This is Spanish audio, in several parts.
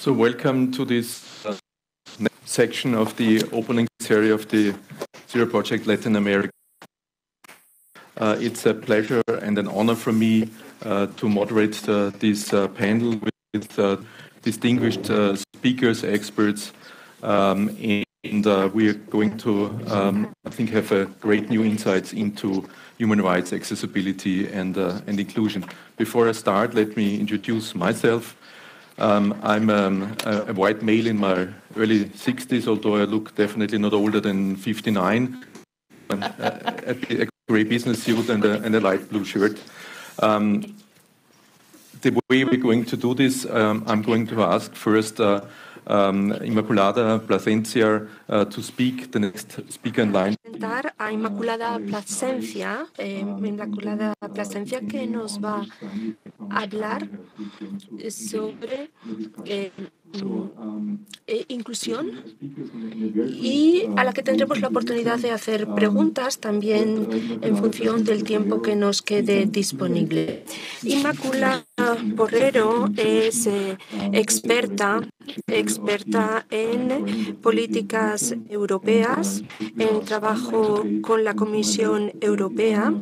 So welcome to this uh, section of the opening series of the Zero Project Latin America. Uh, it's a pleasure and an honor for me uh, to moderate uh, this uh, panel with uh, distinguished speakers, experts, um, and we are going to, um, I think, have a great new insights into human rights, accessibility, and, and inclusion. Before I start, let me introduce myself. Um, I'm um, a, a, white male in my early 60s, although I look definitely not older than 59. Um, a, a, gray business suit and a, and a light blue shirt. Um, the way we're going to do this, um, I'm going to ask first uh, um, Immaculada Plasencia uh, to speak, the next speaker in line. A Inmaculada Plasencia, eh, Inmaculada Plasencia que nos va a hablar sobre eh, eh, inclusión y a la que tendremos la oportunidad de hacer preguntas también en función del tiempo que nos quede disponible. Inmaculada Borrero es eh, experta, experta en políticas europeas, en trabajo con la Comisión Europea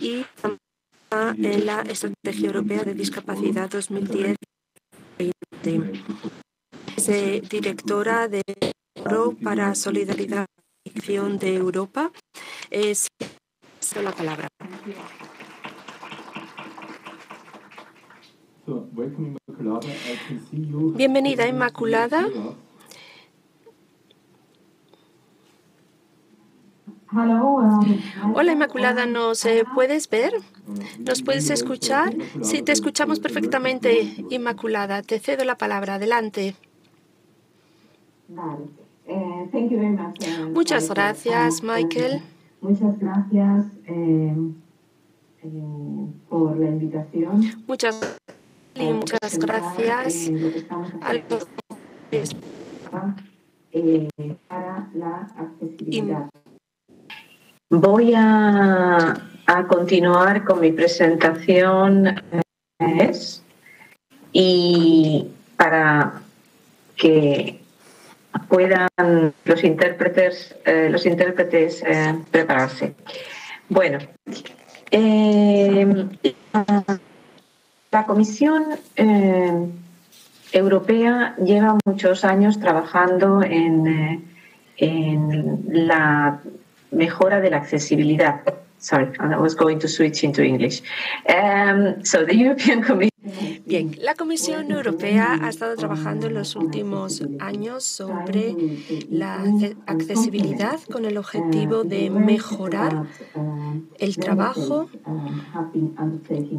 y en la Estrategia Europea de Discapacidad 2010 es directora de Oro para Solidaridad y Acción de Europa. Es la palabra. Bienvenida, Inmaculada. Hola Inmaculada, ¿nos eh, puedes ver? ¿Nos puedes escuchar? Sí, te escuchamos perfectamente, Inmaculada. Te cedo la palabra. Adelante. Eh, muchas gracias, Michael. Muchas gracias eh, por la invitación. Muchas, muchas gracias para la accesibilidad. Voy a, continuar con mi presentación eh, y para que puedan los intérpretes, eh, los intérpretes eh, prepararse. Bueno, la Comisión Europea lleva muchos años trabajando en, en la mejora de la accesibilidad. Sorry, I was going to switch into English. Um, so the European Commission Bien, la Comisión Europea ha estado trabajando en los últimos años sobre la accesibilidad con el objetivo de mejorar el trabajo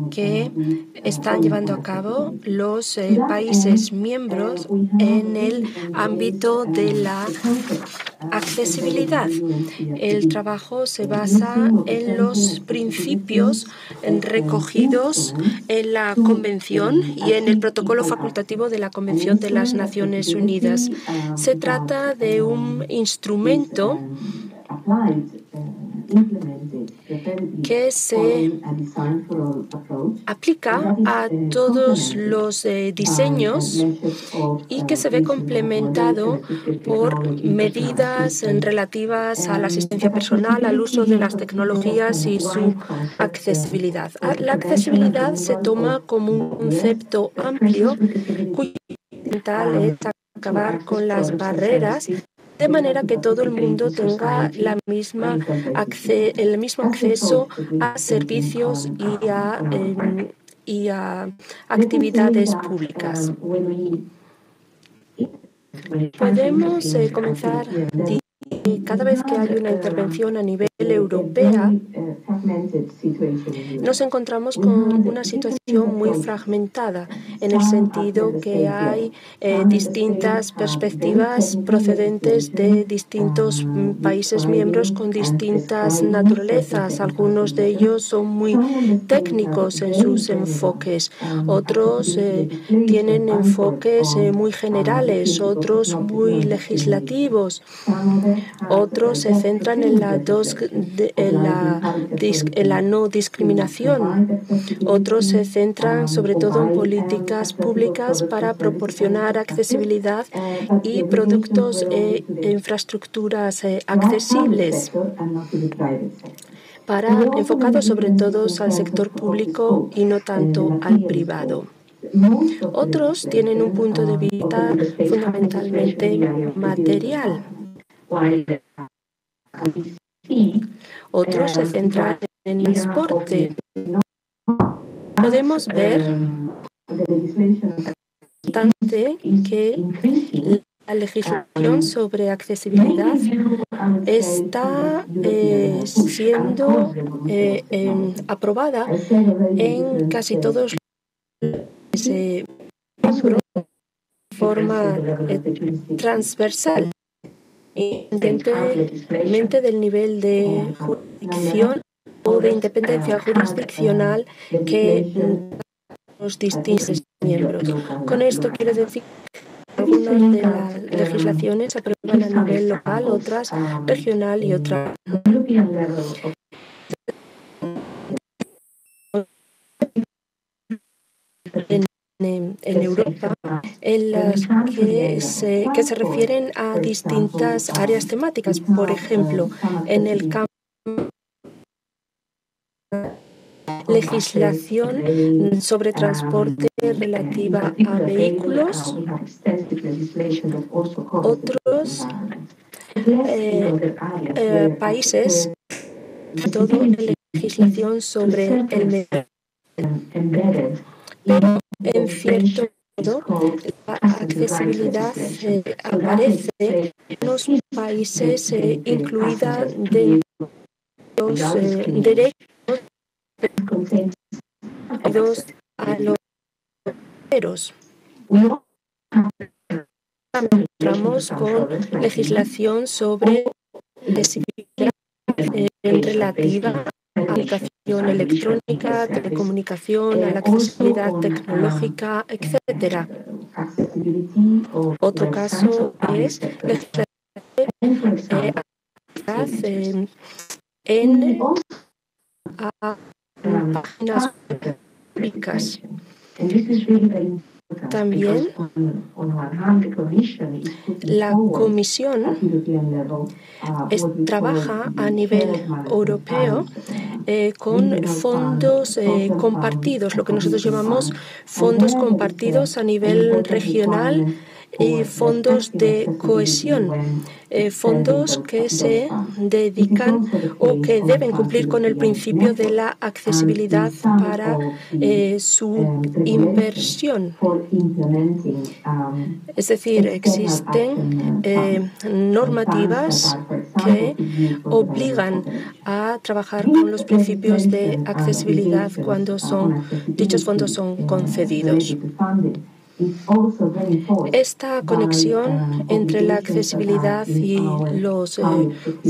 que están llevando a cabo los eh, países miembros en el ámbito de la accesibilidad. El trabajo se basa en los principios recogidos en la Convención y en el protocolo facultativo de la Convención de las Naciones Unidas. Se trata de un instrumento que se aplica a todos los eh, diseños y que se ve complementado por medidas relativas a la asistencia personal, al uso de las tecnologías y su accesibilidad. La accesibilidad se toma como un concepto amplio cuyo es acabar con las barreras de manera que todo el mundo tenga la misma el mismo acceso a servicios y a, em, y a actividades públicas. Podemos eh, comenzar cada vez que hay una intervención a nivel europea, nos encontramos con una situación muy fragmentada, en el sentido que hay eh, distintas perspectivas procedentes de distintos países miembros con distintas naturalezas. Algunos de ellos son muy técnicos en sus enfoques, otros eh, tienen enfoques eh, muy generales, otros muy legislativos. Otros se centran en la, dos, en la no discriminación. Otros se centran sobre todo en políticas públicas para proporcionar accesibilidad y productos e infraestructuras eh, accesibles para enfocados sobre todo al sector público y no tanto al privado. Otros tienen un punto de vista fundamentalmente material. Otros se centran en el transporte. Podemos ver que la legislación sobre accesibilidad está eh, siendo eh, aprobada en casi todos los de forma eh, transversal, independientemente del nivel de jurisdicción o de independencia jurisdiccional que los distintos miembros. Con esto quiero decir algunas de las legislaciones se aprueban a nivel local, otras regional y otras en, en, Europa, en las que se, que se refieren a distintas áreas temáticas. Por ejemplo, en el campo legislación sobre transporte relativa a vehículos, otros eh, eh, países, todo legislación sobre el medio. Pero en cierto modo, la accesibilidad eh, aparece en los países incluida de los derechos a los Encontramos con legislación sobre accesibilidad eh, relativa aplicación electrónica, telecomunicación, la accesibilidad tecnológica, etc. Otro caso es legislación eh, en a páginas públicas. También la Comisión trabaja a nivel europeo eh, con fondos eh, compartidos, lo que nosotros llamamos fondos compartidos a nivel regional y fondos de cohesión, eh, fondos que se dedican o que deben cumplir con el principio de la accesibilidad para eh, su inversión. Es decir, existen eh, normativas que obligan a trabajar con los principios de accesibilidad cuando son, dichos fondos son concedidos. Esta conexión entre la accesibilidad y los eh,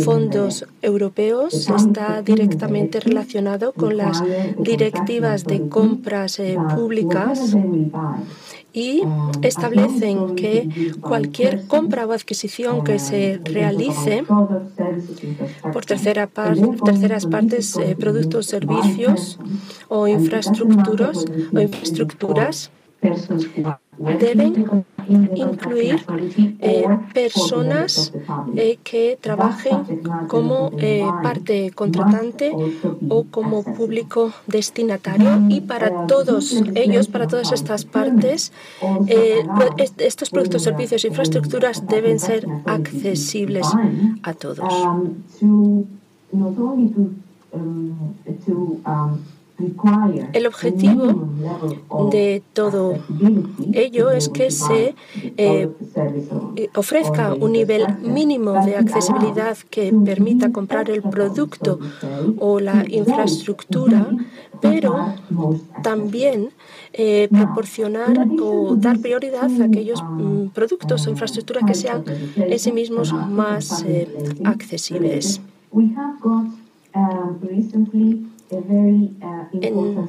fondos europeos está directamente relacionado con las directivas de compras eh, públicas y establecen que cualquier compra o adquisición que se realice por tercera terceras partes, eh, productos, servicios o infraestructuras, o infraestructuras deben incluir eh, personas eh, que trabajen como eh, parte contratante o como público destinatario y para todos ellos, para todas estas partes, estos productos, servicios e infraestructuras deben ser accesibles a todos. El objetivo de todo ello es que se eh, ofrezca un nivel mínimo de accesibilidad que permita comprar el producto o la infraestructura, pero también eh, proporcionar o dar prioridad a aquellos mm, productos o infraestructuras que sean en sí mismos más eh, accesibles. En,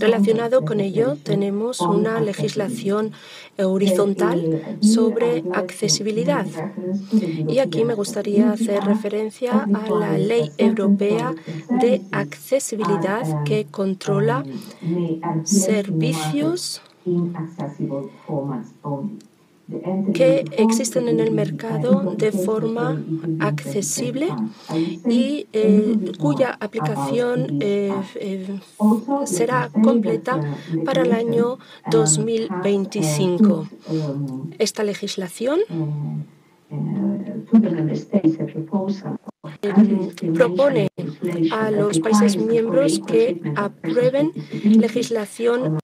relacionado con ello, tenemos una legislación horizontal sobre accesibilidad. Y aquí me gustaría hacer referencia a la Ley Europea de Accesibilidad que controla servicios que existen en el mercado de forma accesible y eh, cuya aplicación eh, eh, será completa para el año 2025. Esta legislación propone a los países miembros que aprueben legislación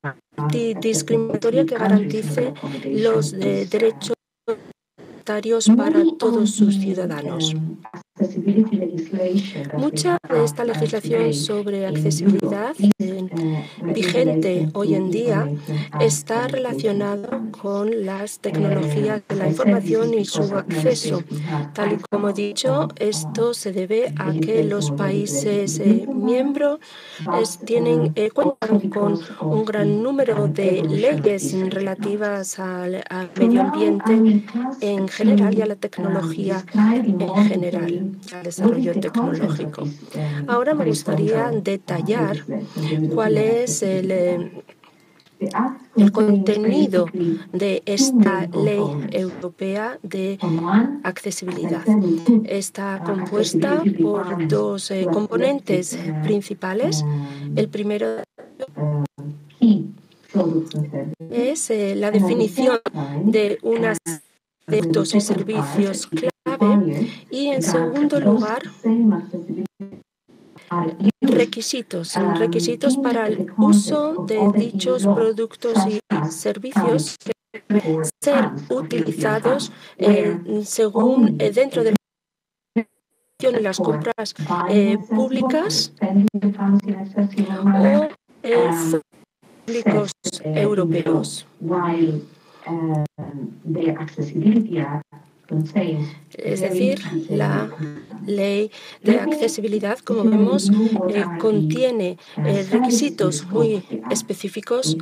discriminatoria que garantice los derechos para todos sus ciudadanos. Mucha de esta legislación sobre accesibilidad vigente hoy en día está relacionada con las tecnologías de la información y su acceso. Tal y como he dicho, esto se debe a que los países eh, miembros tienen, eh, cuentan con un gran número de leyes relativas al, al medio ambiente en general y a la tecnología en general al desarrollo tecnológico. Ahora me gustaría detallar cuál es el, el contenido de esta ley europea de accesibilidad. Está compuesta por dos eh, componentes principales. El primero es eh, la definición de unas productos y servicios y en segundo lugar, requisitos, requisitos para el uso de dichos productos y servicios que ser utilizados eh, según eh, dentro de las compras eh, públicas o públicos europeos. Es decir, la ley de accesibilidad, como vemos, eh, contiene eh, requisitos muy específicos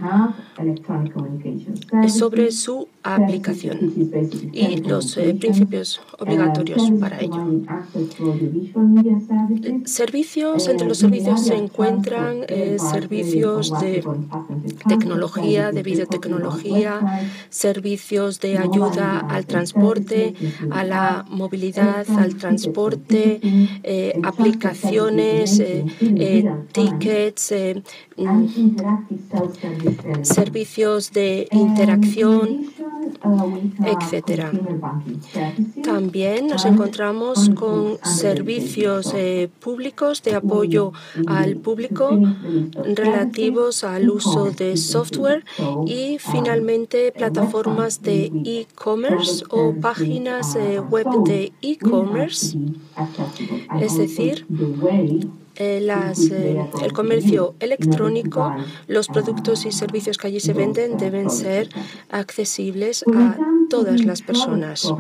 sobre su aplicación. y los eh, principios obligatorios para ello. Servicios, entre los servicios se encuentran servicios de tecnología, de videotecnología, servicios de ayuda al transporte, a la movilidad, al transporte, eh, aplicaciones, eh, eh, tickets, mm, servicios de interacción, etc. También nos encontramos con servicios públicos de apoyo al público relativos al uso de software y finalmente plataformas de e-commerce o páginas web de e-commerce, es decir, eh, eh, el comercio electrónico, los productos y servicios que allí se venden deben ser accesibles a todas las personas.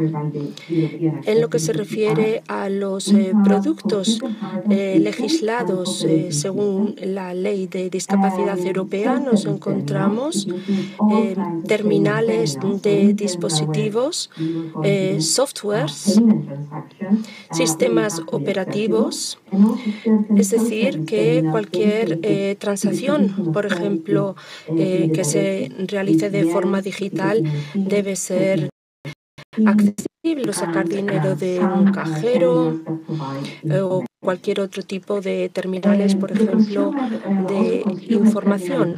En lo que se refiere a los eh, productos legislados según la Ley de Discapacidad Europea, nos encontramos terminales de dispositivos, softwares, sistemas operativos, es decir, que cualquier eh, transacción, por ejemplo, eh, que se realice de forma digital, debe ser accesible, sacar dinero de un cajero eh, o cualquier otro tipo de terminales, por ejemplo, de información.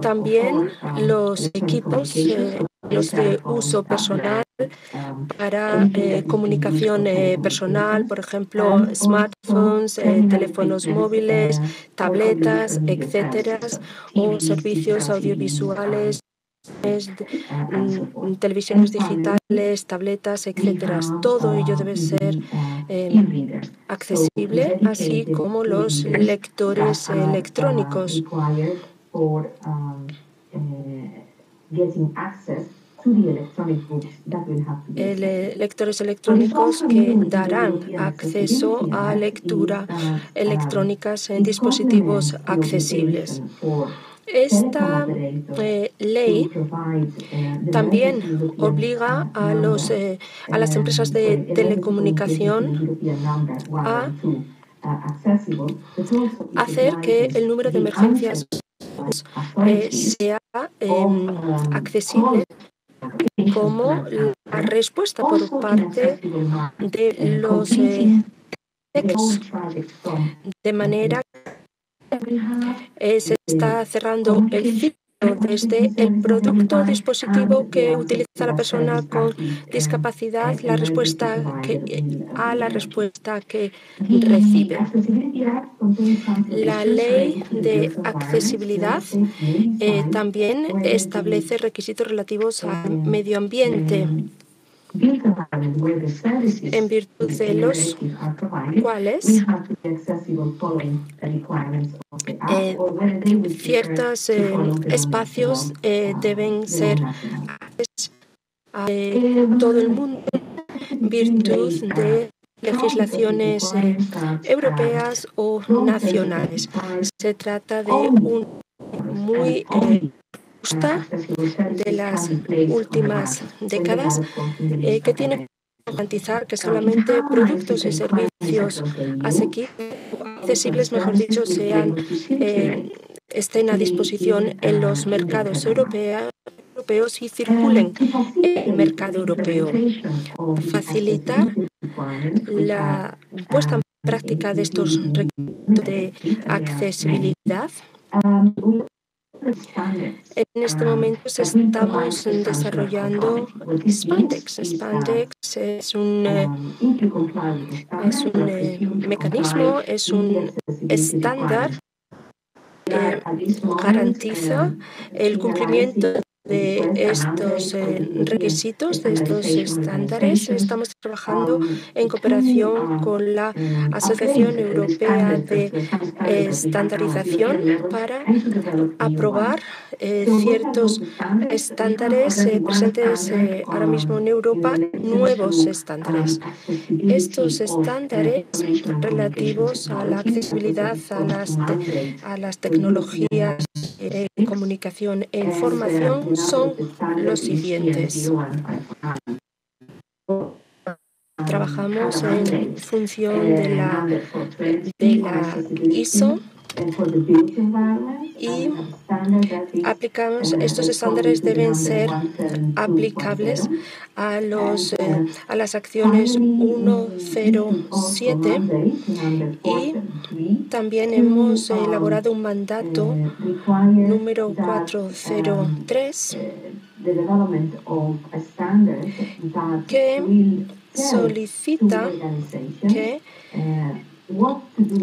También los equipos, los de uso personal, para eh, comunicación eh, personal, por ejemplo, smartphones, eh, teléfonos móviles, tabletas, etcétera, o servicios audiovisuales mm, televisiones digitales, tabletas, etcétera. Todo ello debe ser accesible, así como los lectores electrónicos lectores electrónicos que darán acceso a lectura electrónicas en dispositivos accesibles. Esta eh, ley también obliga a, los, eh, a las empresas de telecomunicación a hacer que el número de emergencias eh, sea em, accesible como la respuesta por parte de los eh, de manera que se está cerrando el ciclo desde el producto dispositivo que utiliza la persona con discapacidad la respuesta que, a la respuesta que recibe. La ley de accesibilidad eh, también establece requisitos relativos al medio ambiente en virtud de los cuales eh, ciertos eh, espacios eh, deben ser a todo el mundo en virtud de legislaciones europeas o nacionales. Se trata de un muy de las últimas décadas eh, que tiene que garantizar que solamente productos y servicios accesibles, mejor dicho, sean, eh, estén a disposición en los mercados europeos y circulen en el mercado europeo. Facilitar la puesta en práctica de estos requisitos de accesibilidad en este momento estamos desarrollando Spandex. Spandex es un, eh, es un eh, mecanismo, es un estándar que garantiza el cumplimiento de estos eh, requisitos, de estos estándares. Estamos trabajando en cooperación con la Asociación Europea de Estandarización para aprobar eh, ciertos estándares eh, presentes ahora mismo en Europa, nuevos estándares. Estos estándares relativos a la accesibilidad a las, a las tecnologías de comunicación e información son los siguientes. Trabajamos en función de la, de la ISO y aplicamos estos estándares deben ser aplicables a los eh, a las acciones 107 y también hemos elaborado un mandato número 403 que solicita que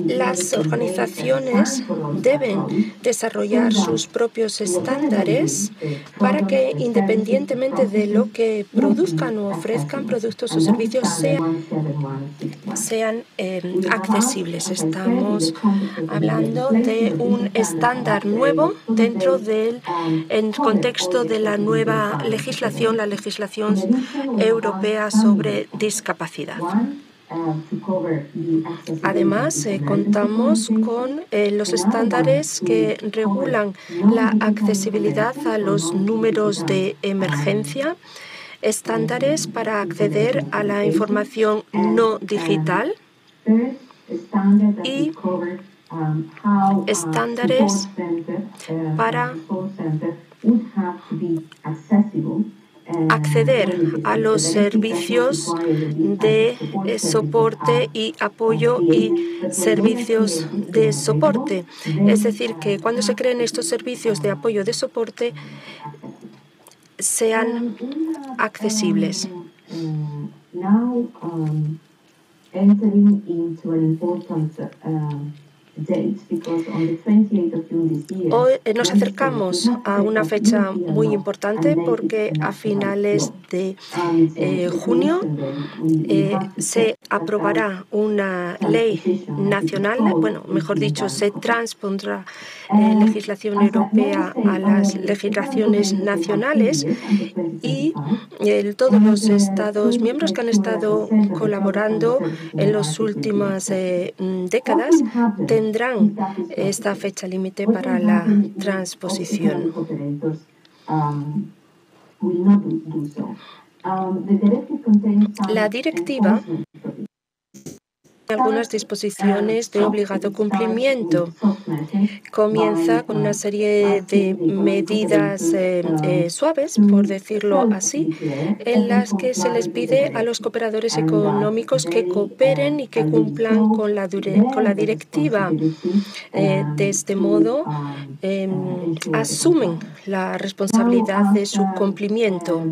las organizaciones deben desarrollar sus propios estándares para que independientemente de lo que produzcan o ofrezcan productos o servicios sean, eh, accesibles. Estamos hablando de un estándar nuevo dentro del en contexto de la nueva legislación, la legislación europea sobre discapacidad. Además, eh, contamos con eh, los estándares que regulan la accesibilidad a los números de emergencia, estándares para acceder a la información no digital y estándares para acceder a los servicios de eh, soporte y apoyo y servicios de soporte. Es decir, que cuando se creen estos servicios de apoyo de soporte sean accesibles. Hoy eh, nos acercamos a una fecha muy importante porque a finales de eh, junio eh, se aprobará una ley nacional, bueno, mejor dicho, se transpondrá eh, legislación europea a las legislaciones nacionales y todos los Estados miembros que han estado colaborando en las últimas eh, décadas tendrán esta fecha límite para la transposición. La directiva algunas disposiciones de obligado cumplimiento. Comienza con una serie de medidas eh, eh, suaves, por decirlo así, en las que se les pide a los cooperadores económicos que cooperen y que cumplan con la, directiva. Eh, de este modo, em, asumen la responsabilidad de su cumplimiento.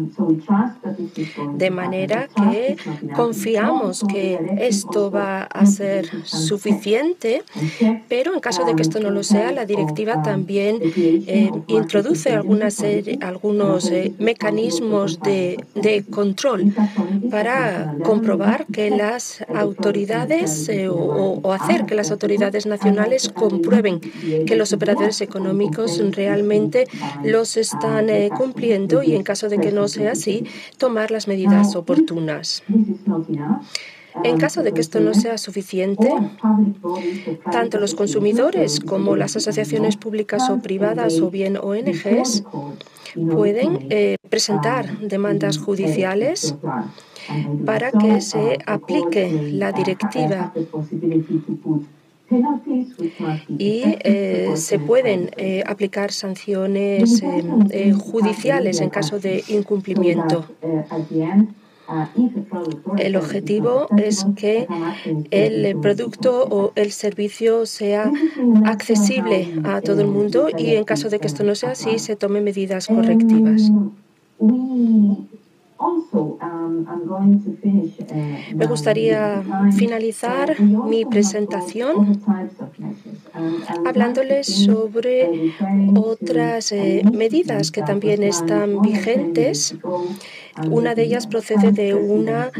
De manera que confiamos que esto va a ser suficiente, pero en caso de que esto no lo sea, la directiva también eh, introduce algunos eh, mecanismos de, control para comprobar que las autoridades eh, o, o hacer que las autoridades nacionales comprueben que los operadores económicos realmente los están cumpliendo y en caso de que no sea así, tomar las medidas oportunas. En caso de que esto no sea suficiente, tanto los consumidores como las asociaciones públicas o privadas o bien ONGs pueden eh, presentar demandas judiciales para que se aplique la directiva y eh, se pueden eh, aplicar sanciones judiciales en caso de incumplimiento. El objetivo es que el producto o el servicio sea accesible a todo el mundo y en caso de que esto no sea así, se tomen medidas correctivas. Me gustaría finalizar mi presentación hablándoles sobre otras eh, medidas que también están vigentes. una de ellas procede de una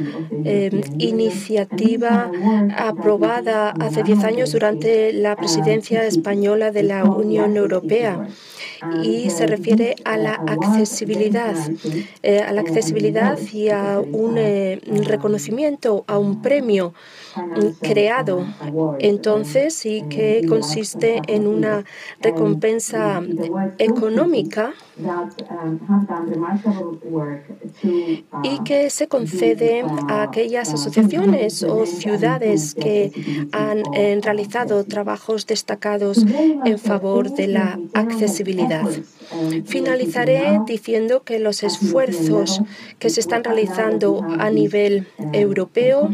eh, iniciativa aprobada hace 10 años durante la presidencia española de la Unión Europea y se refiere a la accesibilidad, eh, a la accesibilidad y a un eh, reconocimiento, a un premio creado entonces y que consiste en una recompensa económica y que se concede a aquellas asociaciones o ciudades que han eh, realizado trabajos destacados en favor de la accesibilidad. Finalizaré diciendo que los esfuerzos que se están realizando a nivel europeo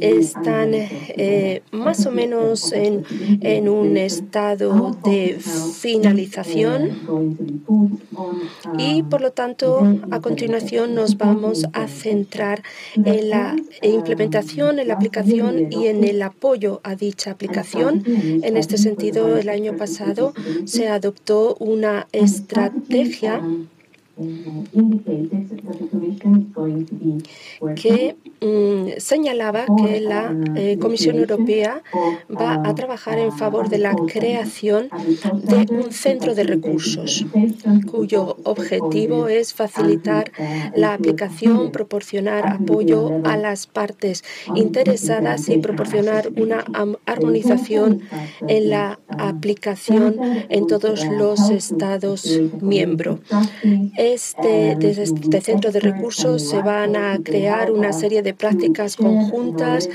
están eh, más o menos en, en, un estado de finalización y por lo tanto a continuación nos vamos a centrar en la implementación, en la aplicación y en el apoyo a dicha aplicación. En este sentido, el año pasado se adoptó una estrategia Uh, indicated that the Commission is going to be working. Okay. Mm, señalaba que la eh, Comisión Europea va a trabajar en favor de la creación de un centro de recursos cuyo objetivo es facilitar la aplicación, proporcionar apoyo a las partes interesadas y proporcionar una armonización en la aplicación en todos los Estados miembros. Este, desde este centro de recursos se van a crear una serie de prácticas conjuntas,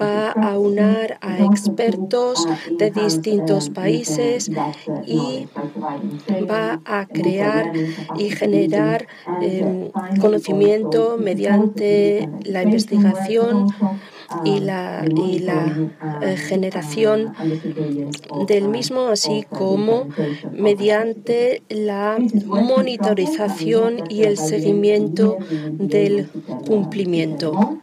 va a unar a expertos de distintos países y va a crear y generar em, conocimiento mediante la investigación y la, y la eh, generación del mismo, así como mediante la monitorización y el seguimiento del cumplimiento.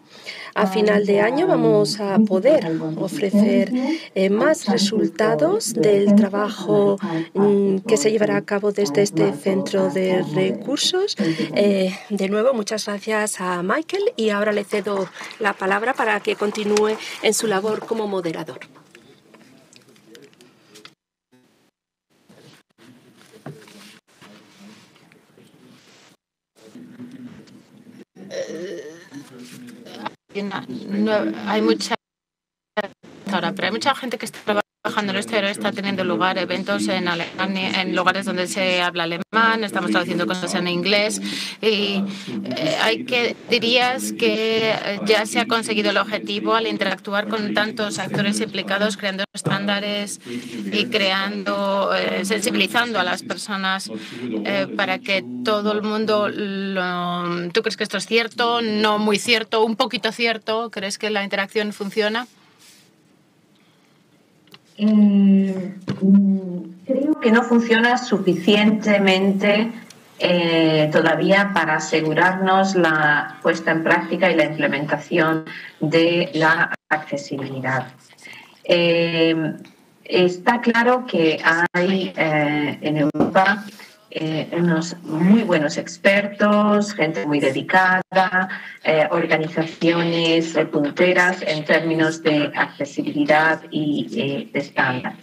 A final de año vamos a poder ofrecer eh, más resultados del trabajo mm, que se llevará a cabo desde este centro de recursos. Eh, de nuevo, muchas gracias a Michael y ahora le cedo la palabra para que continúe en su labor como moderador. Hay mucha ahora, pero hay mucha gente que está trabajando en este está teniendo lugar eventos en Alemania, en lugares donde se habla alemán, estamos traduciendo cosas en inglés y eh, hay que dirías que ya se ha conseguido el objetivo al interactuar con tantos actores implicados creando estándares y creando eh, sensibilizando a las personas eh, para que todo el mundo lo, ¿Tú crees que esto es cierto? No muy cierto, un poquito cierto. ¿Crees que la interacción funciona? Eh, creo que no funciona suficientemente eh, todavía para asegurarnos la puesta en práctica y la implementación de la accesibilidad. Eh, está claro que hay en Europa eh, unos muy buenos expertos, gente muy dedicada, eh, organizaciones eh, punteras en términos de accesibilidad y de estándares.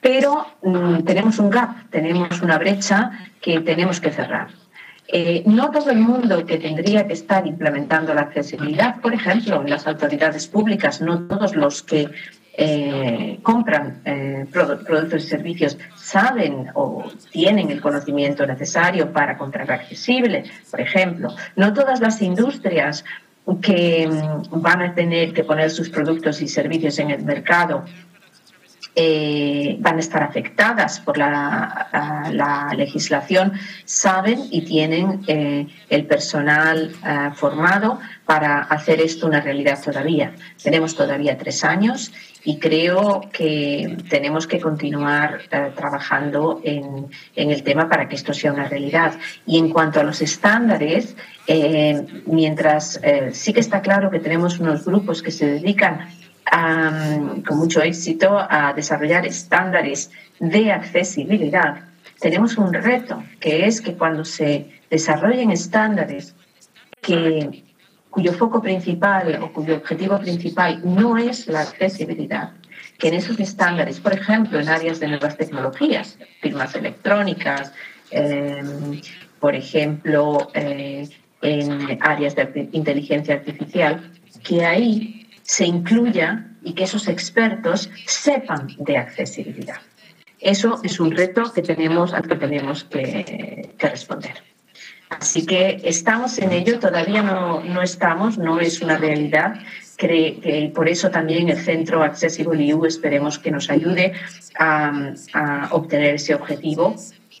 Pero mm, tenemos un gap, tenemos una brecha que tenemos que cerrar. no todo el mundo que tendría que estar implementando la accesibilidad, por ejemplo, las autoridades públicas, no todos los que eh, compran eh, productos y servicios saben o tienen el conocimiento necesario para comprar accesible, por ejemplo. No todas las industrias que mm, van a tener que poner sus productos y servicios en el mercado eh, van a estar afectadas por la, la legislación, saben y tienen el personal formado para hacer esto una realidad todavía. Tenemos todavía tres años y creo que tenemos que continuar eh, trabajando en, el tema para que esto sea una realidad. Y en cuanto a los estándares, eh, mientras eh, sí que está claro que tenemos unos grupos que se dedican con mucho éxito a desarrollar estándares de accesibilidad, tenemos un reto, que es que cuando se desarrollen estándares que cuyo foco principal o cuyo objetivo principal no es la accesibilidad, que en esos estándares, por ejemplo, en áreas de nuevas tecnologías, firmas electrónicas, em, por ejemplo, eh, en áreas de inteligencia artificial, que ahí se incluya y que esos expertos sepan de accesibilidad. Eso es un reto que tenemos, al que tenemos que responder. Así que estamos en ello, todavía no, no estamos, no es una realidad. Cree que por eso también el Centro Accessible EU esperemos que nos ayude a, obtener ese objetivo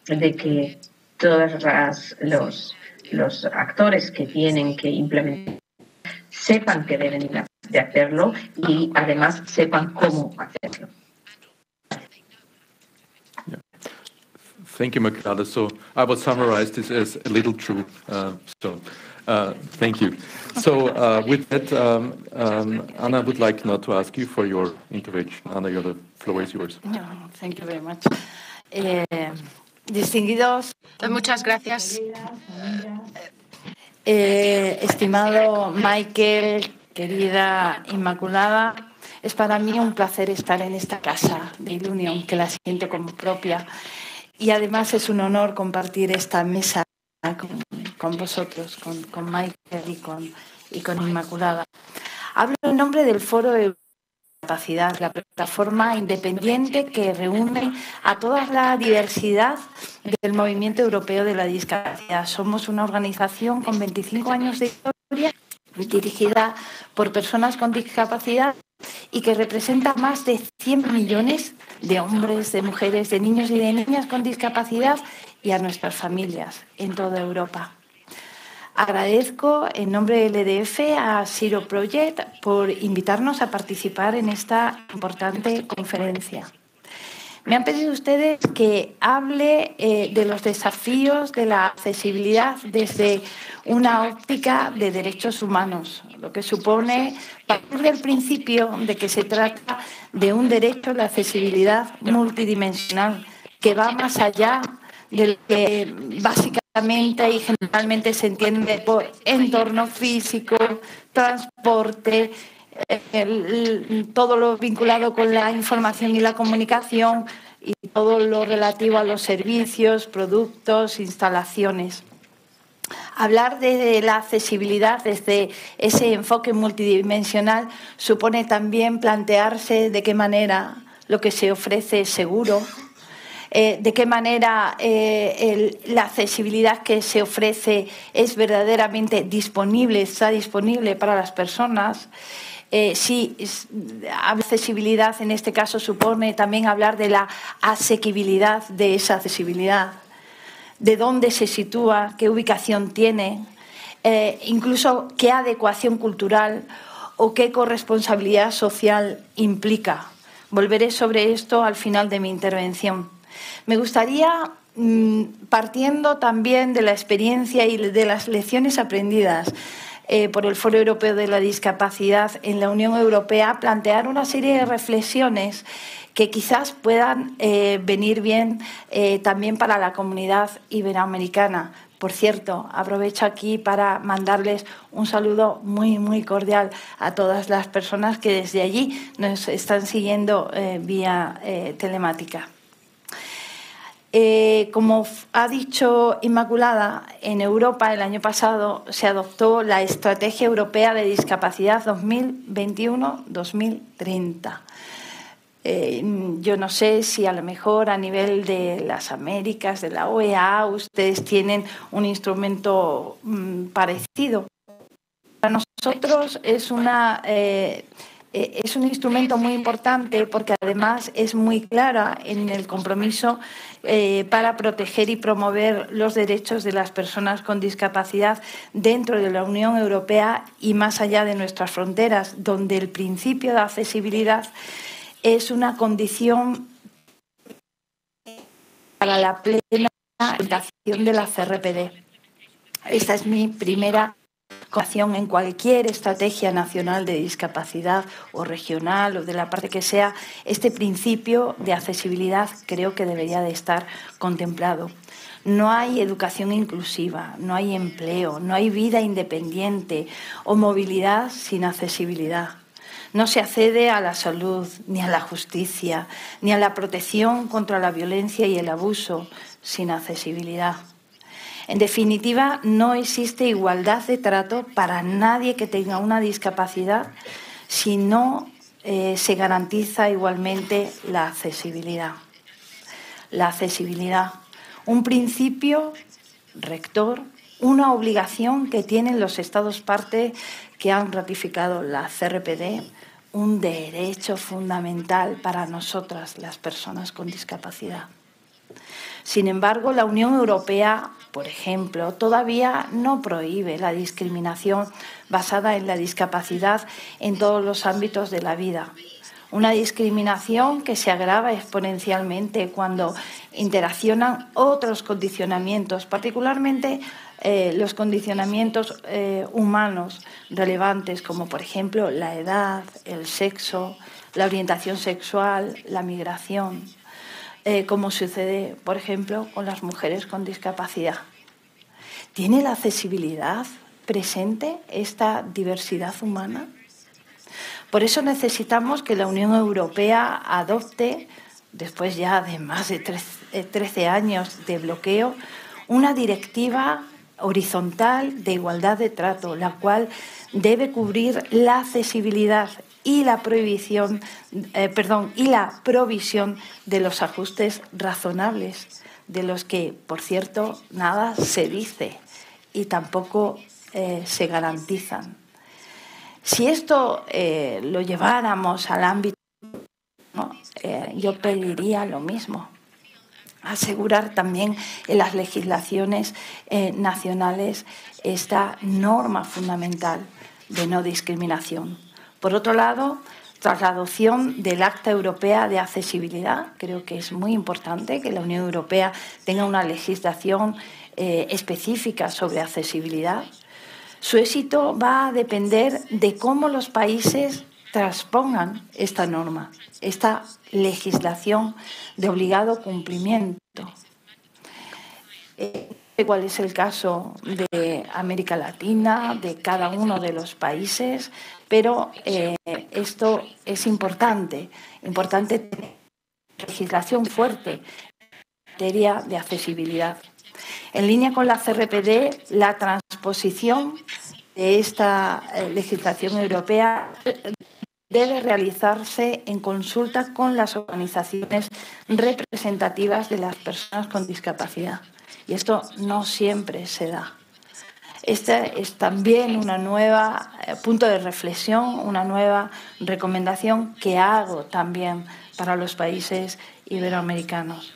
de que todos los, los actores que tienen que implementar sepan que deben de hacerlo y además sepan cómo hacerlo. Thank you, Makada. So I will summarize this as a little true. Uh, so uh, thank you. So uh, with that, um, um, Anna would like now to ask you for your intervention. Anna, the floor is yours. No, thank you very much. Eh, distinguidos. Muchas gracias. Eh, estimado Michael, querida Inmaculada, es para mí un placer estar en esta casa de Ilunion, que la siento como propia y además es un honor compartir esta mesa con, vosotros, con, Michael y con, Inmaculada. Hablo en nombre del Foro de Capacidad, la plataforma independiente que reúne a toda la diversidad del movimiento europeo de la discapacidad. Somos una organización con 25 años de historia dirigida por personas con discapacidad y que representa más de 100 millones de hombres, de mujeres, de niños y de niñas con discapacidad y a nuestras familias en toda Europa. Agradezco en nombre del EDF a Zero Project por invitarnos a participar en esta importante conferencia. Me han pedido ustedes que hable eh, de los desafíos de la accesibilidad desde una óptica de derechos humanos, lo que supone partir del principio de que se trata de un derecho a la accesibilidad multidimensional que va más allá de lo que básicamente y generalmente se entiende por entorno físico, transporte, todo lo vinculado con la información y la comunicación y todo lo relativo a los servicios, productos, instalaciones. Hablar de la accesibilidad desde ese enfoque multidimensional supone también plantearse de qué manera lo que se ofrece es seguro, eh, de qué manera eh, la accesibilidad que se ofrece es verdaderamente disponible, está disponible para las personas. Eh, si accesibilidad en este caso supone también hablar de la asequibilidad de esa accesibilidad, de dónde se sitúa, qué ubicación tiene, eh, incluso qué adecuación cultural o qué corresponsabilidad social implica. Volveré sobre esto al final de mi intervención. Me gustaría, mm, partiendo también de la experiencia y de las lecciones aprendidas, eh, por el Foro Europeo de la Discapacidad en la Unión Europea, plantear una serie de reflexiones que quizás puedan eh, venir bien eh, también para la comunidad iberoamericana. Por cierto, aprovecho aquí para mandarles un saludo muy, muy cordial a todas las personas que desde allí nos están siguiendo vía telemática. Eh, como ha dicho Inmaculada, en Europa el año pasado se adoptó la Estrategia Europea de Discapacidad 2021-2030. Eh, yo no sé si a lo mejor a nivel de las Américas, de la OEA, ustedes tienen un instrumento mm, parecido. Para nosotros es una eh, es un instrumento muy importante porque además es muy clara en el compromiso eh, para proteger y promover los derechos de las personas con discapacidad dentro de la Unión Europea y más allá de nuestras fronteras, donde el principio de accesibilidad es una condición para la plena aplicación de la CRPD. Esta es mi primera en cualquier estrategia nacional de discapacidad o regional o de la parte que sea, este principio de accesibilidad creo que debería de estar contemplado. No hay educación inclusiva, no hay empleo, no hay vida independiente o movilidad sin accesibilidad. No se accede a la salud, ni a la justicia, ni a la protección contra la violencia y el abuso sin accesibilidad. En definitiva, no existe igualdad de trato para nadie que tenga una discapacidad si no eh, se garantiza igualmente la accesibilidad. La accesibilidad, un principio rector, una obligación que tienen los Estados parte que han ratificado la CRPD, un derecho fundamental para nosotras, las personas con discapacidad. Sin embargo, la Unión Europea, por ejemplo, todavía no prohíbe la discriminación basada en la discapacidad en todos los ámbitos de la vida. Una discriminación que se agrava exponencialmente cuando interaccionan otros condicionamientos, particularmente eh, los condicionamientos eh, humanos relevantes, como por ejemplo la edad, el sexo, la orientación sexual, la migración. Eh, como sucede, por ejemplo, con las mujeres con discapacidad. ¿Tiene la accesibilidad presente esta diversidad humana? Por eso necesitamos que la Unión Europea adopte, después ya de más de 13 eh, años de bloqueo, una directiva horizontal de igualdad de trato, la cual debe cubrir la accesibilidad y la prohibición, eh, perdón, y la provisión de los ajustes razonables, de los que, por cierto, nada se dice y tampoco eh, se garantizan. Si esto eh, lo lleváramos al ámbito, yo pediría lo mismo. Asegurar también en las legislaciones nacionales esta norma fundamental de no discriminación por otro lado, tras la adopción del Acta Europea de Accesibilidad. Creo que es muy importante que la Unión Europea tenga una legislación eh, específica sobre accesibilidad. Su éxito va a depender de cómo los países transpongan esta norma, esta legislación de obligado cumplimiento. Eh, cuál es el caso de América Latina, de cada uno de los países, pero eh, esto es importante, importante tener legislación fuerte en materia de accesibilidad. En línea con la CRPD, la transposición de esta eh, legislación europea debe realizarse en consulta con las organizaciones representativas de las personas con discapacidad. Y esto no siempre se da. Este es también una nueva eh, punto de reflexión, una nueva recomendación que hago también para los países iberoamericanos.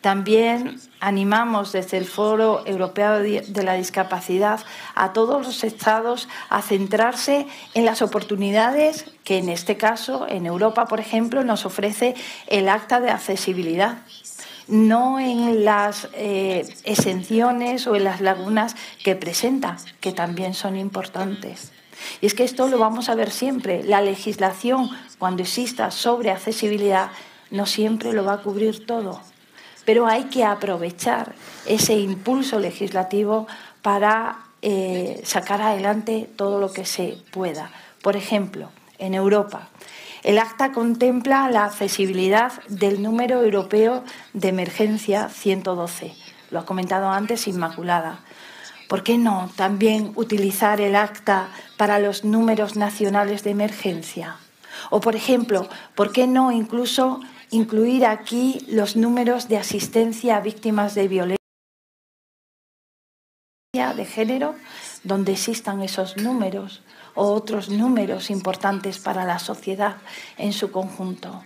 También animamos desde el Foro Europeo de la Discapacidad a todos los estados a centrarse en las oportunidades que en este caso, en Europa, por ejemplo, nos ofrece el acta de accesibilidad no en las eh, exenciones o en las lagunas que presenta, que también son importantes. Y es que esto lo vamos a ver siempre. La legislación, cuando exista sobre accesibilidad, no siempre lo va a cubrir todo. Pero hay que aprovechar ese impulso legislativo para eh, sacar adelante todo lo que se pueda. Por ejemplo, en Europa, el acta contempla la accesibilidad del número europeo de emergencia 112. Lo ha comentado antes Inmaculada. ¿Por qué no también utilizar el acta para los números nacionales de emergencia? O, por ejemplo, ¿por qué no incluso incluir aquí los números de asistencia a víctimas de violencia de género, donde existan esos números? o otros números importantes para la sociedad en su conjunto.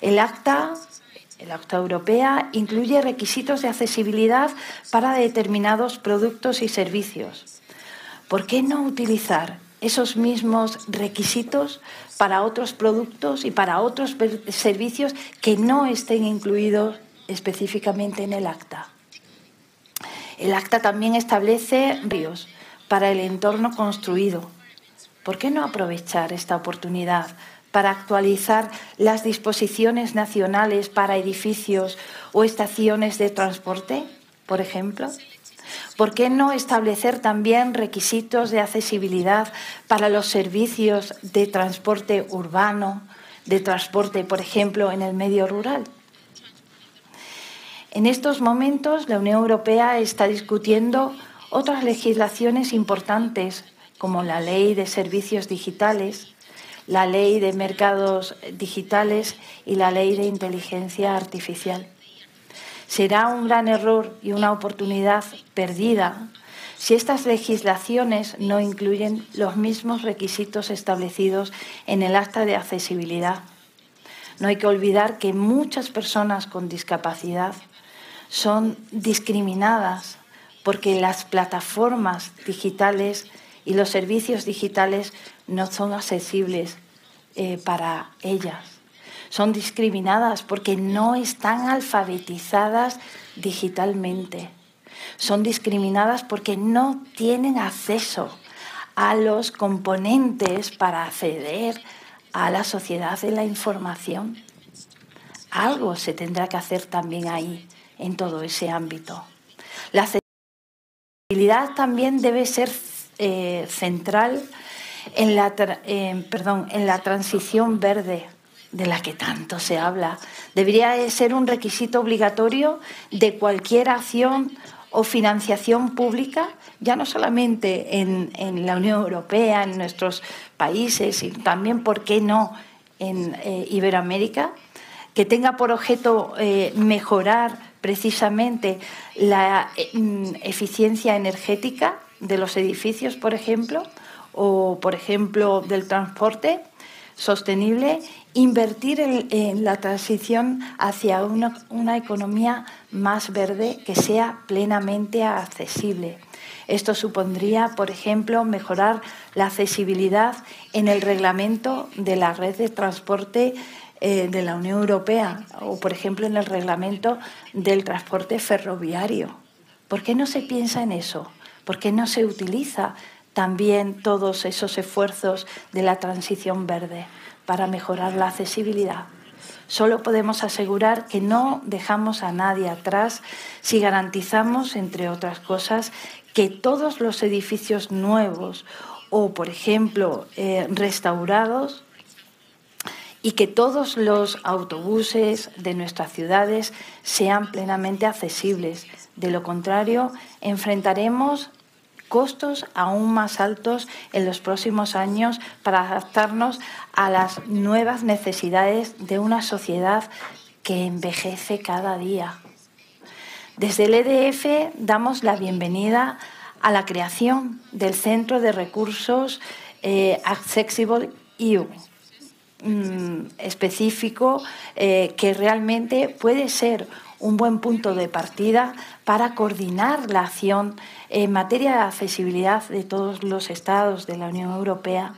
El acta, el acta europea, incluye requisitos de accesibilidad para determinados productos y servicios. ¿Por qué no utilizar esos mismos requisitos para otros productos y para otros servicios que no estén incluidos específicamente en el acta? El acta también establece ríos para el entorno construido, ¿Por qué no aprovechar esta oportunidad para actualizar las disposiciones nacionales para edificios o estaciones de transporte, por ejemplo? ¿Por qué no establecer también requisitos de accesibilidad para los servicios de transporte urbano, de transporte, por ejemplo, en el medio rural? En estos momentos la Unión Europea está discutiendo otras legislaciones importantes como la ley de servicios digitales, la ley de mercados digitales y la ley de inteligencia artificial. Será un gran error y una oportunidad perdida si estas legislaciones no incluyen los mismos requisitos establecidos en el acta de accesibilidad. No hay que olvidar que muchas personas con discapacidad son discriminadas porque las plataformas digitales y los servicios digitales no son accesibles eh, para ellas. Son discriminadas porque no están alfabetizadas digitalmente. Son discriminadas porque no tienen acceso a los componentes para acceder a la sociedad de la información. Algo se tendrá que hacer también ahí, en todo ese ámbito. La accesibilidad también debe ser eh, central en la, perdón, en la transición verde de la que tanto se habla. Debería ser un requisito obligatorio de cualquier acción o financiación pública, ya no solamente en, la Unión Europea, en nuestros países, y también, ¿por qué no?, en eh, Iberoamérica, que tenga por objeto eh, mejorar precisamente la eficiencia energética de los edificios, por ejemplo, o, por ejemplo, del transporte sostenible, invertir en, la transición hacia una, economía más verde que sea plenamente accesible. Esto supondría, por ejemplo, mejorar la accesibilidad en el reglamento de la red de transporte eh, de la Unión Europea o, por ejemplo, en el reglamento del transporte ferroviario. ¿Por qué no se piensa en eso? ¿Por qué no se utiliza también todos esos esfuerzos de la transición verde para mejorar la accesibilidad? Solo podemos asegurar que no dejamos a nadie atrás si garantizamos, entre otras cosas, que todos los edificios nuevos o, por ejemplo, eh, restaurados y que todos los autobuses de nuestras ciudades sean plenamente accesibles. De lo contrario, enfrentaremos costos aún más altos en los próximos años para adaptarnos a las nuevas necesidades de una sociedad que envejece cada día. Desde el EDF damos la bienvenida a la creación del Centro de Recursos eh, Accessible EU, mm, específico eh, que realmente puede ser un buen punto de partida para coordinar la acción en materia de accesibilidad de todos los estados de la Unión Europea.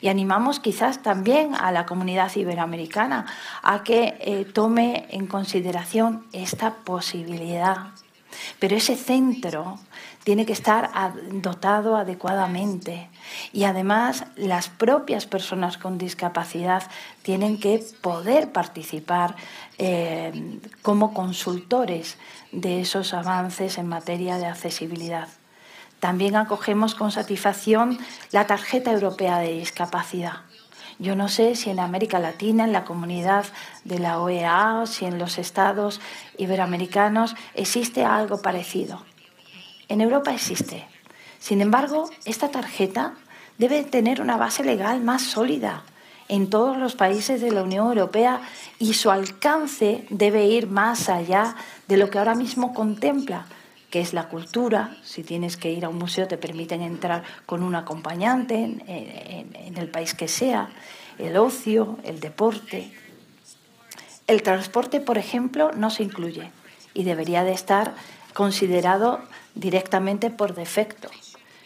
Y animamos quizás también a la comunidad iberoamericana a que eh, tome en consideración esta posibilidad. Pero ese centro tiene que estar dotado adecuadamente y además las propias personas con discapacidad tienen que poder participar eh, como consultores de esos avances en materia de accesibilidad. También acogemos con satisfacción la tarjeta europea de discapacidad. Yo no sé si en América Latina, en la comunidad de la OEA o si en los estados iberoamericanos existe algo parecido. En Europa existe. Sin embargo, esta tarjeta debe tener una base legal más sólida en todos los países de la Unión Europea y su alcance debe ir más allá de lo que ahora mismo contempla, que es la cultura. Si tienes que ir a un museo te permiten entrar con un acompañante en, el país que sea, el ocio, el deporte. El transporte, por ejemplo, no se incluye y debería de estar considerado directamente por defecto.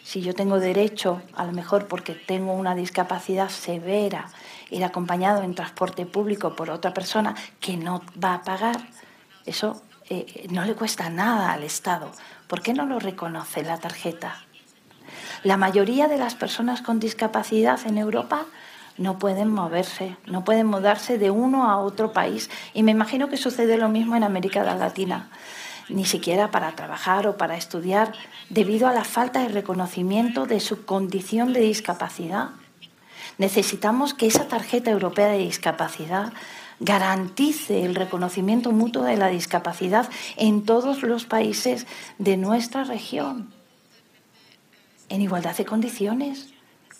Si yo tengo derecho, a lo mejor porque tengo una discapacidad severa, ir acompañado en transporte público por otra persona que no va a pagar, eso eh, no le cuesta nada al Estado. ¿Por qué no lo reconoce la tarjeta? La mayoría de las personas con discapacidad en Europa no pueden moverse, no pueden mudarse de uno a otro país. Y me imagino que sucede lo mismo en América Latina ni siquiera para trabajar o para estudiar, debido a la falta de reconocimiento de su condición de discapacidad. Necesitamos que esa tarjeta europea de discapacidad garantice el reconocimiento mutuo de la discapacidad en todos los países de nuestra región, en igualdad de condiciones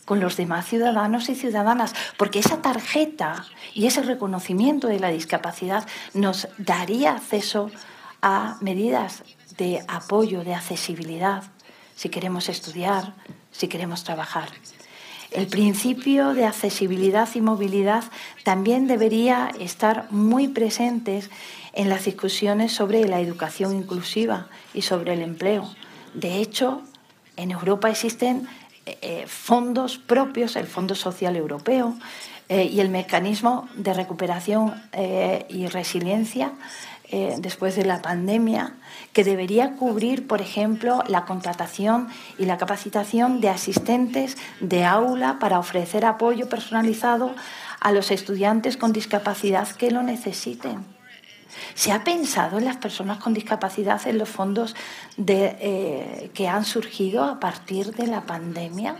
con los demás ciudadanos y ciudadanas, porque esa tarjeta y ese reconocimiento de la discapacidad nos daría acceso a medidas de apoyo, de accesibilidad, si queremos estudiar, si queremos trabajar. El principio de accesibilidad y movilidad también debería estar muy presentes en las discusiones sobre la educación inclusiva y sobre el empleo. De hecho, en Europa existen eh, eh, fondos propios, el Fondo Social Europeo eh, y el Mecanismo de Recuperación y Resiliencia eh, después de la pandemia, que debería cubrir, por ejemplo, la contratación y la capacitación de asistentes de aula para ofrecer apoyo personalizado a los estudiantes con discapacidad que lo necesiten. ¿Se ha pensado en las personas con discapacidad en los fondos eh, que han surgido a partir de la pandemia?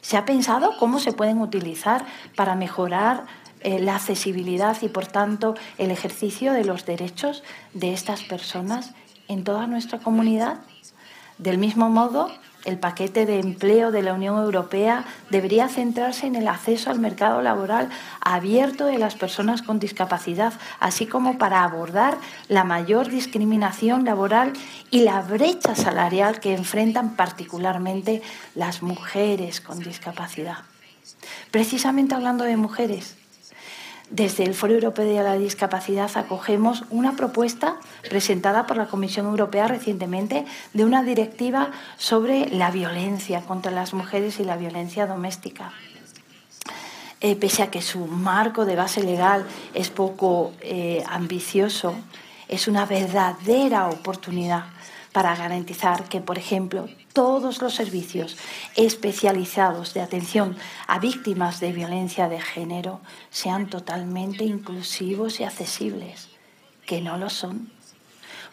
¿Se ha pensado cómo se pueden utilizar para mejorar eh, la accesibilidad y, por tanto, el ejercicio de los derechos de estas personas en toda nuestra comunidad. Del mismo modo, el paquete de empleo de la Unión Europea debería centrarse en el acceso al mercado laboral abierto de las personas con discapacidad, así como para abordar la mayor discriminación laboral y la brecha salarial que enfrentan particularmente las mujeres con discapacidad. Precisamente hablando de mujeres, desde el Foro Europeo de la Discapacidad acogemos una propuesta presentada por la Comisión Europea recientemente de una directiva sobre la violencia contra las mujeres y la violencia doméstica. Eh, pese a que su marco de base legal es poco eh, ambicioso, es una verdadera oportunidad para garantizar que, por ejemplo, todos los servicios especializados de atención a víctimas de violencia de género sean totalmente inclusivos y accesibles, que no lo son.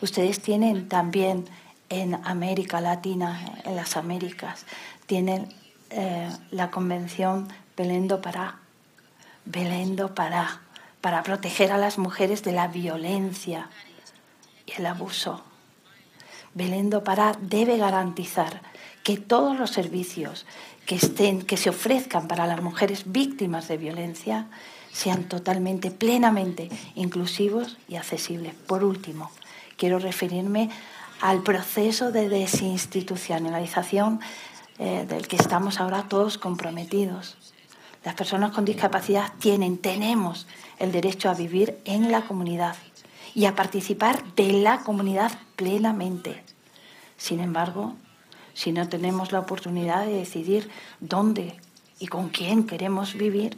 Ustedes tienen también en América Latina, en las Américas, tienen eh, la Convención Belendo Pará, Belendo Pará, para proteger a las mujeres de la violencia y el abuso Belén Pará debe garantizar que todos los servicios que, estén, que se ofrezcan para las mujeres víctimas de violencia sean totalmente, plenamente inclusivos y accesibles. Por último, quiero referirme al proceso de desinstitucionalización eh, del que estamos ahora todos comprometidos. Las personas con discapacidad tienen, tenemos el derecho a vivir en la comunidad y a participar de la comunidad plenamente. Sin embargo, si no tenemos la oportunidad de decidir dónde y con quién queremos vivir,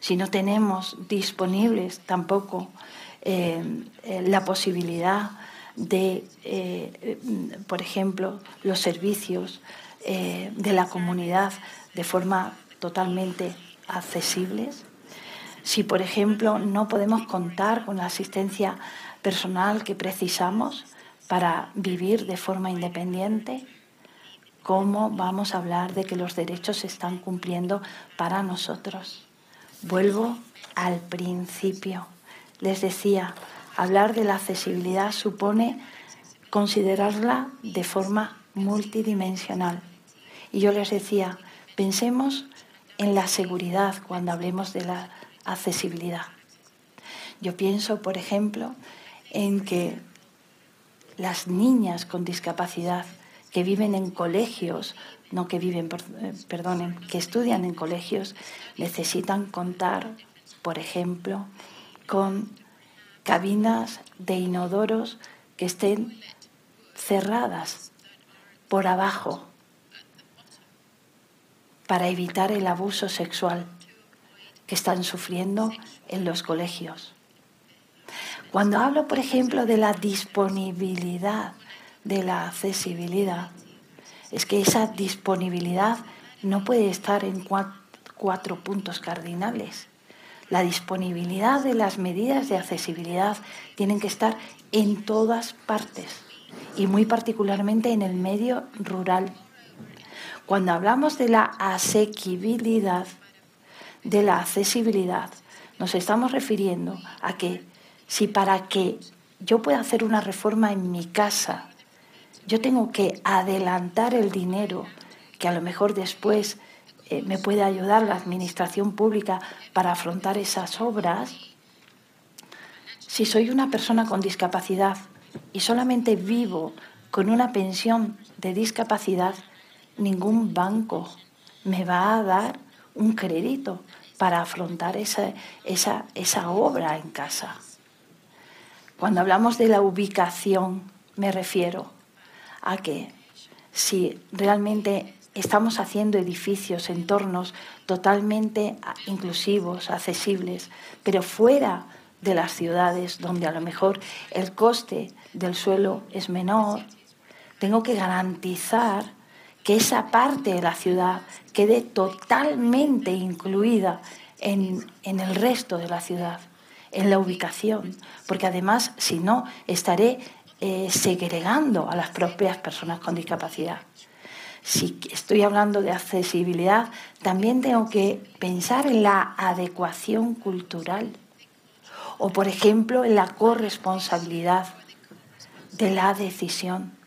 si no tenemos disponibles tampoco eh, eh, la posibilidad de, eh, por ejemplo, los servicios de la comunidad de forma totalmente accesibles, si, por ejemplo, no podemos contar con la asistencia personal que precisamos para vivir de forma independiente, ¿cómo vamos a hablar de que los derechos se están cumpliendo para nosotros? Vuelvo al principio. Les decía, hablar de la accesibilidad supone considerarla de forma multidimensional. Y yo les decía, pensemos en la seguridad cuando hablemos de la accesibilidad. Yo pienso, por ejemplo, en que las niñas con discapacidad que viven en colegios, no que viven, eh, perdonen, que estudian en colegios, necesitan contar, por ejemplo, con cabinas de inodoros que estén cerradas por abajo para evitar el abuso sexual que están sufriendo en los colegios. Cuando hablo, por ejemplo, de la disponibilidad, de la accesibilidad, es que esa disponibilidad no puede estar en cuatro puntos cardinales. La disponibilidad de las medidas de accesibilidad tienen que estar en todas partes y muy particularmente en el medio rural. Cuando hablamos de la asequibilidad, de la accesibilidad, nos estamos refiriendo a que si para que yo pueda hacer una reforma en mi casa, yo tengo que adelantar el dinero que a lo mejor después eh, me puede ayudar la administración pública para afrontar esas obras, si soy una persona con discapacidad y solamente vivo con una pensión de discapacidad, ningún banco me va a dar un crédito para afrontar esa, esa, esa obra en casa. Cuando hablamos de la ubicación, me refiero a que si realmente estamos haciendo edificios, entornos totalmente inclusivos, accesibles, pero fuera de las ciudades donde a lo mejor el coste del suelo es menor, tengo que garantizar que esa parte de la ciudad quede totalmente incluida en, el resto de la ciudad, en la ubicación, porque además, si no, estaré eh, segregando a las propias personas con discapacidad. Si estoy hablando de accesibilidad, también tengo que pensar en la adecuación cultural o, por ejemplo, en la corresponsabilidad de la decisión.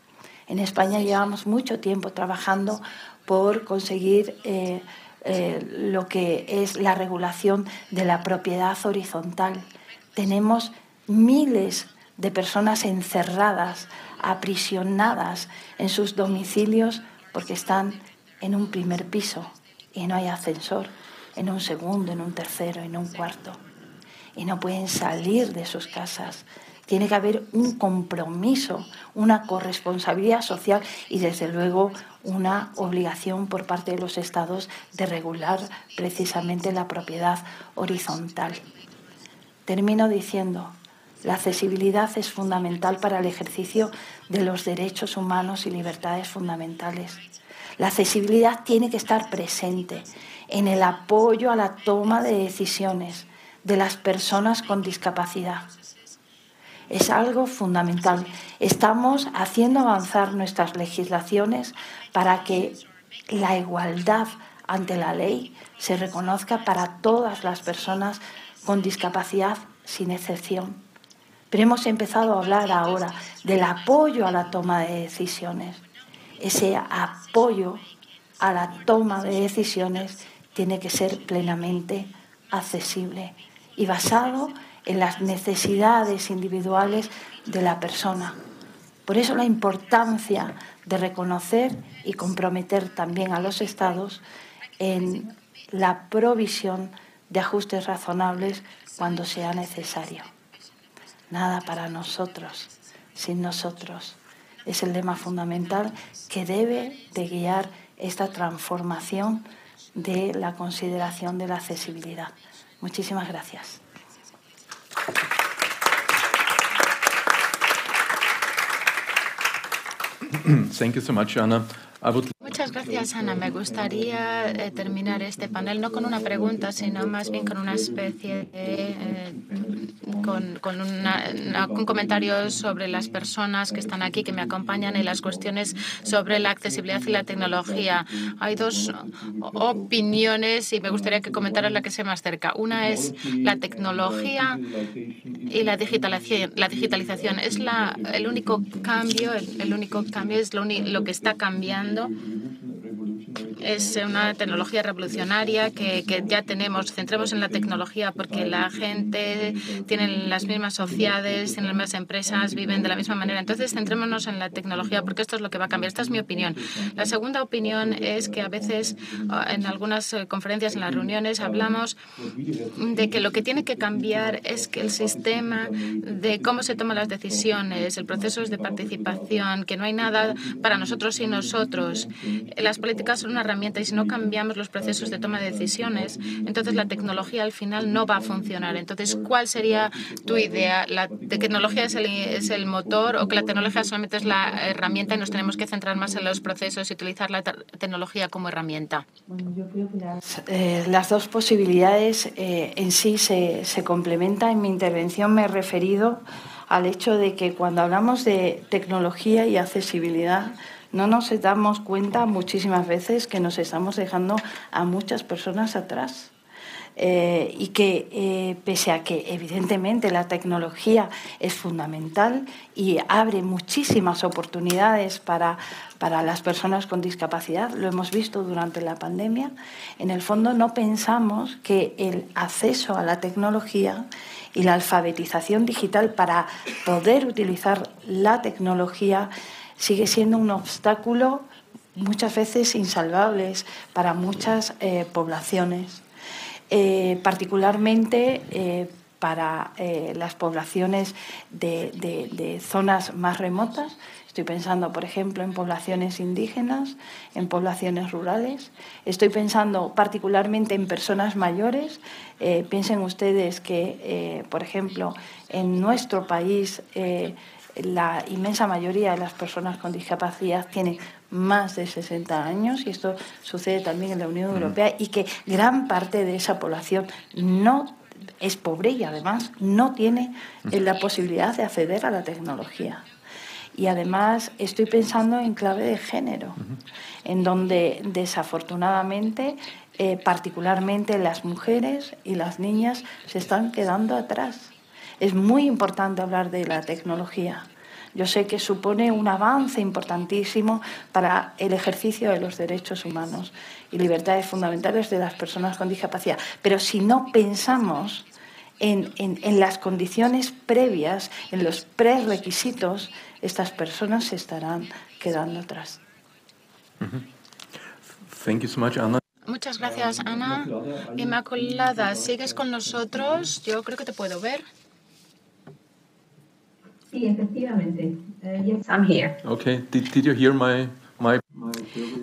En España llevamos mucho tiempo trabajando por conseguir eh, eh, lo que es la regulación de la propiedad horizontal. Tenemos miles de personas encerradas, aprisionadas en sus domicilios porque están en un primer piso y no hay ascensor, en un segundo, en un tercero, en un cuarto. y no pueden salir de sus casas. Tiene que haber un compromiso, una corresponsabilidad social y, desde luego, una obligación por parte de los Estados de regular precisamente la propiedad horizontal. Termino diciendo, la accesibilidad es fundamental para el ejercicio de los derechos humanos y libertades fundamentales. La accesibilidad tiene que estar presente en el apoyo a la toma de decisiones de las personas con discapacidad. Es algo fundamental. Estamos haciendo avanzar nuestras legislaciones para que la igualdad ante la ley se reconozca para todas las personas con discapacidad sin excepción. Pero hemos empezado a hablar ahora del apoyo a la toma de decisiones. Ese apoyo a la toma de decisiones tiene que ser plenamente accesible y basado en las necesidades individuales de la persona. Por eso la importancia de reconocer y comprometer también a los Estados en la provisión de ajustes razonables cuando sea necesario. Nada para nosotros, sin nosotros. Es el lema fundamental que debe de guiar esta transformación de la consideración de la accesibilidad. Muchísimas gracias. Thank you so much, Anna. I would gracias, Ana. Me gustaría eh, terminar este panel no con una pregunta, sino más bien con una especie de. Eh, con, con, un comentario sobre las personas que están aquí, que me acompañan y las cuestiones sobre la accesibilidad y la tecnología. Hay dos opiniones y me gustaría que comentaran la que sea más cerca. Una es la tecnología y la digitalización. La digitalización es la, el único cambio, el, único cambio es lo, lo que está cambiando es una tecnología revolucionaria que, que, ya tenemos. Centremos en la tecnología porque la gente tiene las mismas sociedades, tiene las mismas empresas, viven de la misma manera. Entonces, centrémonos en la tecnología porque esto es lo que va a cambiar. Esta es mi opinión. La segunda opinión es que a veces ah, en algunas eh, conferencias, en las reuniones, hablamos de que lo que tiene que cambiar es que el sistema de cómo se toman las decisiones, el proceso de participación, que no hay nada para nosotros y nosotros. Las políticas son una y si no cambiamos los procesos de toma de decisiones, entonces la tecnología al final no va a funcionar. Entonces, ¿cuál sería tu idea? ¿La tecnología es el, motor o que la tecnología solamente es la herramienta y nos tenemos que centrar más en los procesos y utilizar la tecnología como herramienta? eh, las dos posibilidades eh, en sí se, se complementan. En mi intervención me he referido al hecho de que cuando hablamos de tecnología y accesibilidad, no nos damos cuenta muchísimas veces que nos estamos dejando a muchas personas atrás. Eh, y que eh, pese a que evidentemente la tecnología es fundamental y abre muchísimas oportunidades para, para las personas con discapacidad, lo hemos visto durante la pandemia, en el fondo no pensamos que el acceso a la tecnología y la alfabetización digital para poder utilizar la tecnología sigue siendo un obstáculo muchas veces insalvable para muchas eh, poblaciones, eh, particularmente eh, para las poblaciones de, zonas más remotas. Estoy pensando, por ejemplo, en poblaciones indígenas, en poblaciones rurales. Estoy pensando particularmente en personas mayores. piensen ustedes que, por ejemplo, en nuestro país la inmensa mayoría de las personas con discapacidad tienen más de 60 años y esto sucede también en la Unión Europea y que gran parte de esa población no es pobre y además no tiene la posibilidad de acceder a la tecnología. Y además estoy pensando en clave de género, en donde desafortunadamente, eh, particularmente las mujeres y las niñas se están quedando atrás es muy importante hablar de la tecnología. Yo sé que supone un avance importantísimo para el ejercicio de los derechos humanos y libertades fundamentales de las personas con discapacidad. Pero si no pensamos en, las condiciones previas, en los prerequisitos, estas personas se estarán quedando atrás. Thank you so much, Anna. Muchas gracias, Ana. Inmaculada, ¿sigues con nosotros? Yo creo que te puedo ver. Sí, efectivamente. Uh, yes, I'm here. Okay. Did, did you hear my my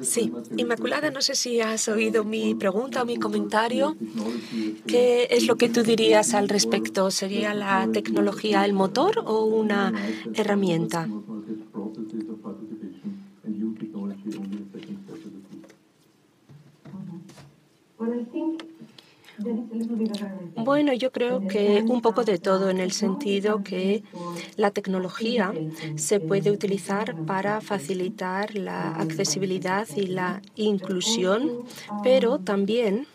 Sí, Inmaculada, no sé si has oído mi pregunta o mi comentario. ¿Qué es lo que tú dirías al respecto? ¿Sería la tecnología el motor o una herramienta? Bueno, yo creo que un poco de todo en el sentido que la tecnología se puede utilizar para facilitar la accesibilidad y la inclusión, pero también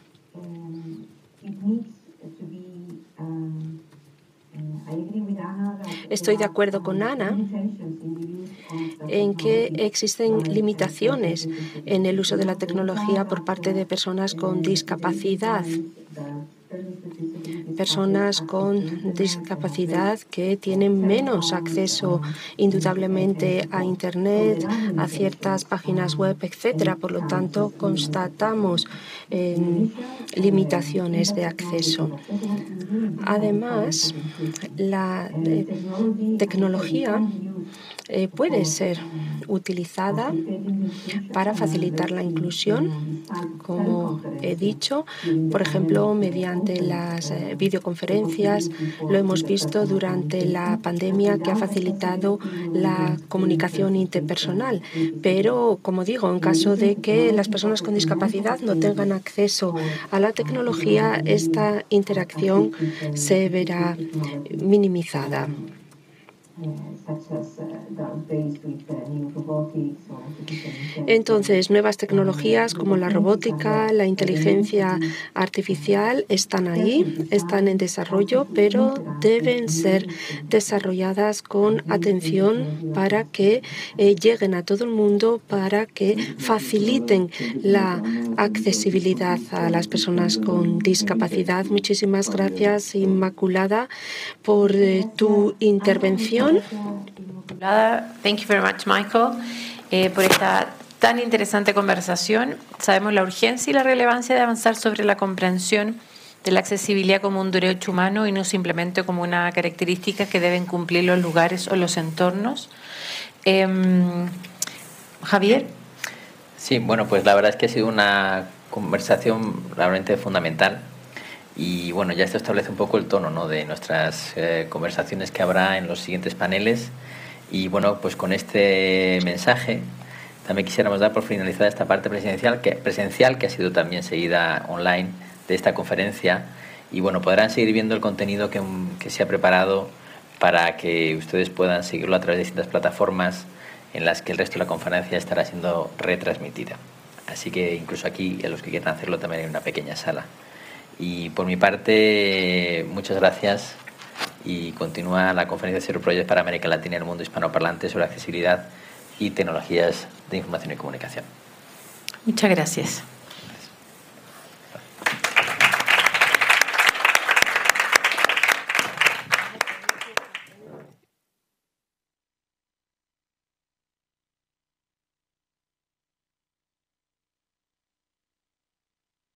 Estoy de acuerdo con Ana en que existen limitaciones en el uso de la tecnología por parte de personas con discapacidad personas con discapacidad que tienen menos acceso indudablemente a Internet, a ciertas páginas web, etcétera. Por lo tanto, constatamos eh, limitaciones de acceso. Además, la eh, tecnología eh, puede ser utilizada para facilitar la inclusión, como he dicho, por ejemplo, mediante las eh, videoconferencias. Lo hemos visto durante la pandemia que ha facilitado la comunicación interpersonal. Pero, como digo, en caso de que las personas con discapacidad no tengan acceso a la tecnología, esta interacción se verá minimizada. Entonces, nuevas tecnologías como la robótica, la inteligencia artificial están ahí, están en desarrollo, pero deben ser desarrolladas con atención para que eh, lleguen a todo el mundo, para que faciliten la accesibilidad a las personas con discapacidad. Muchísimas gracias, Inmaculada, por eh, tu intervención. Thank you very much, Michael, eh, por esta tan interesante conversación. Sabemos la urgencia y la relevancia de avanzar sobre la comprensión de la accesibilidad como un derecho humano y no simplemente como una característica que deben cumplir los lugares o los entornos. Em, Javier. Sí, bueno, pues la verdad es que ha sido una conversación realmente fundamental y bueno, ya esto establece un poco el tono ¿no? de nuestras eh, conversaciones que habrá en los siguientes paneles. Y bueno, pues con este mensaje también quisiéramos dar por finalizada esta parte presencial que, presencial, que ha sido también seguida online de esta conferencia. Y bueno, podrán seguir viendo el contenido que, que se ha preparado para que ustedes puedan seguirlo a través de distintas plataformas en las que el resto de la conferencia estará siendo retransmitida. Así que incluso aquí, a los que quieran hacerlo, también hay una pequeña sala. Y por mi parte, muchas gracias y continúa la conferencia Zero Project para América Latina y el mundo hispanoparlante sobre accesibilidad y tecnologías de información y comunicación. Muchas gracias.